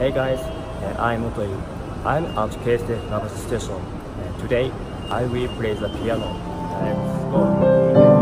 Hey guys, I'm Otoyu. I'm at K-State Station. Today, I will play the piano. Let's.